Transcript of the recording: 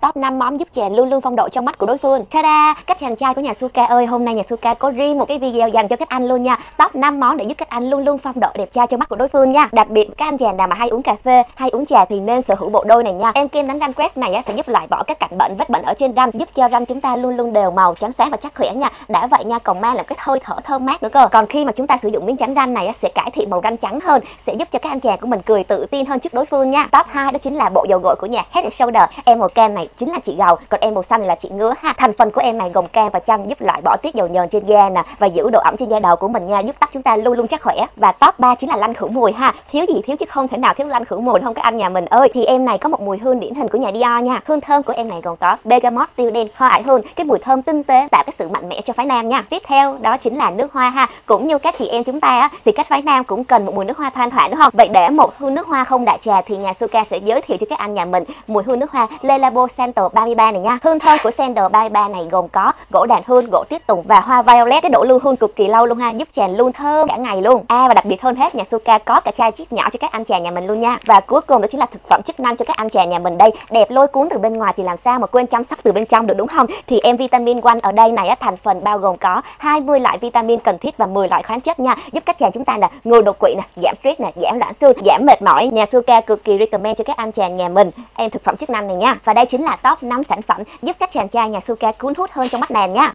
Top 5 món giúp chàng luôn luôn phong độ trong mắt của đối phương. Ta-da! Các chàng trai của nhà Suka ơi, hôm nay nhà Suka có riêng một cái video dành cho các anh luôn nha. Top 5 món để giúp các anh luôn luôn phong độ đẹp trai trong mắt của đối phương nha. Đặc biệt các anh chàng nào mà hay uống cà phê, hay uống trà thì nên sở hữu bộ đôi này nha. Em kem đánh răng Crest này á, sẽ giúp loại bỏ các cạnh bệnh, vết bệnh ở trên răng, giúp cho răng chúng ta luôn luôn đều màu, trắng sáng và chắc khỏe nha. Đã vậy nha, còn mang lại cái hơi thở thơm mát nữa cơ. Còn khi mà chúng ta sử dụng miếng trắng răng này á, sẽ cải thiện màu răng trắng hơn, sẽ giúp cho các anh chàng của mình cười tự tin hơn trước đối phương nha. Top 2 đó chính là bộ dầu gội của nhà Head Shoulder. Em màu kem này chính là chị gầu, còn em màu xanh là chị ngứa ha. Thành phần của em này gồm cam và chanh giúp loại bỏ tiết dầu nhờn trên da nè và giữ độ ẩm trên da đầu của mình nha, giúp tóc chúng ta luôn luôn chắc khỏe. Và top 3 chính là lanh khử mùi ha. Thiếu gì thiếu chứ không thể nào thiếu lanh khử mùi không các anh nhà mình ơi. Thì em này có một mùi hương điển hình của nhà Dior nha. Hương thơm của em này còn có bergamot, tiêu đen, hoa ải hương, cái mùi thơm tinh tế tạo cái sự mạnh mẽ cho phái nam nha. Tiếp theo đó chính là nước hoa ha. Cũng như các chị em chúng ta á, thì các phái nam cũng cần một mùi nước hoa thoang thoảng đúng không? Vậy để một hương nước hoa không đại trà thì nhà Suka sẽ giới thiệu cho các anh nhà mình mùi hương nước hoa Le Labo Sandal 33 này nha. Hương thơm của Sandal 33 này gồm có gỗ đàn hương, gỗ tiết tùng và hoa violet. Cái độ lưu hương cực kỳ lâu luôn ha, giúp chàng luôn thơm cả ngày luôn. À và đặc biệt hơn hết nhà Suka có cả chai chiếc nhỏ cho các anh chàng nhà mình luôn nha. Và cuối cùng đó chính là thực phẩm chức năng cho các anh chàng nhà mình đây. Đẹp lôi cuốn từ bên ngoài thì làm sao mà quên chăm sóc từ bên trong được đúng không? Thì em vitamin One ở đây này á, thành phần bao gồm có 20 loại vitamin cần thiết và 10 loại khoáng chất nha, giúp các chàng chúng ta là ngừa đột quỵ nè, giảm stress nè, giảm loãng xương, giảm mệt mỏi. Nhà Suka cực kỳ recommend cho các anh chàng nhà mình em thực phẩm chức năng này nha. Và đây chính là top 5 sản phẩm giúp các chàng trai nhà Suka cuốn hút hơn trong mắt nàng nha.